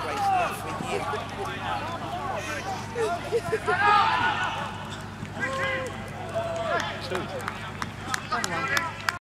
place left with you. Two. Come on. Oh,